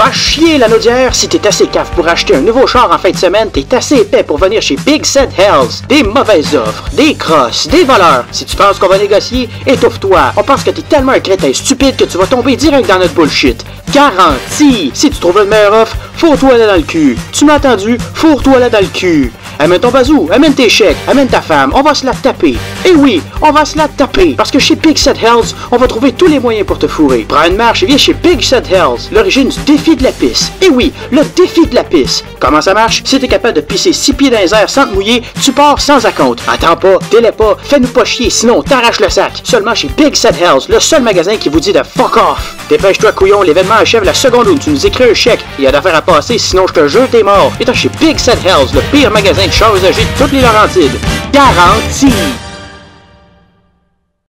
Va chier la naudière si t'es assez cave pour acheter un nouveau char en fin de semaine, t'es assez épais pour venir chez Big Set Hells. Des mauvaises offres, des crosses, des voleurs. Si tu penses qu'on va négocier, étouffe-toi. On pense que t'es tellement un crétin stupide que tu vas tomber direct dans notre bullshit. Garantie! Si tu trouves une meilleure offre, fourre-toi là dans le cul. Tu m'as entendu? Fourre-toi là dans le cul. Amène ton bazou, amène tes chèques, amène ta femme, on va se la taper. Et oui, on va se la taper. Parce que chez Big Set Hells, on va trouver tous les moyens pour te fourrer. Prends une marche et viens chez Big Set Hells, l'origine du défi de la pisse. Et oui, le défi de la pisse. Comment ça marche? Si t'es capable de pisser six pieds dans les airs sans te mouiller, tu pars sans acompte. Attends pas, délai pas, fais-nous pas chier, sinon t'arraches le sac. Seulement chez Big Set Hells, le seul magasin qui vous dit de fuck off. Dépêche-toi, couillon, l'événement achève la seconde où tu nous écris un chèque. Il y a d'affaires à passer, sinon je te jure t'es mort. Et chez Big Set Hells, le pire magasin usagés de toutes les Laurentides. Garantie!